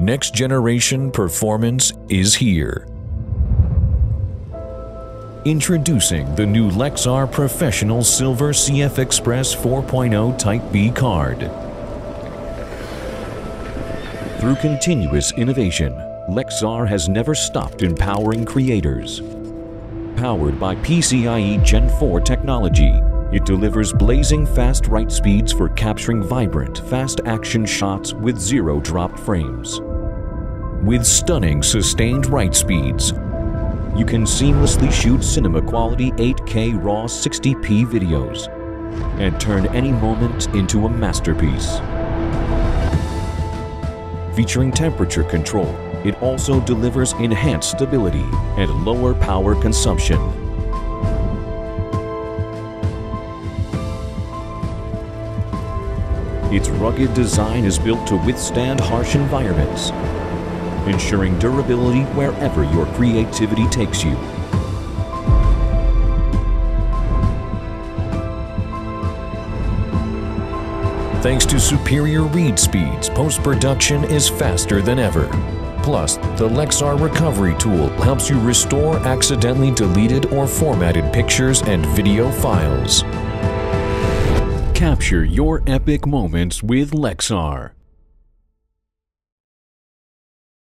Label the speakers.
Speaker 1: Next generation performance is here. Introducing the new Lexar Professional Silver CFexpress 4.0 Type B card. Through continuous innovation, Lexar has never stopped empowering creators. Powered by PCIe Gen 4 technology, it delivers blazing fast write speeds for capturing vibrant, fast action shots with zero dropped frames. With stunning sustained write speeds, you can seamlessly shoot cinema quality 8K RAW 60p videos and turn any moment into a masterpiece. Featuring temperature control, it also delivers enhanced stability and lower power consumption. Its rugged design is built to withstand harsh environments, ensuring durability wherever your creativity takes you. Thanks to superior read speeds, post-production is faster than ever. Plus, the Lexar Recovery Tool helps you restore accidentally deleted or formatted pictures and video files. Capture your epic moments with Lexar.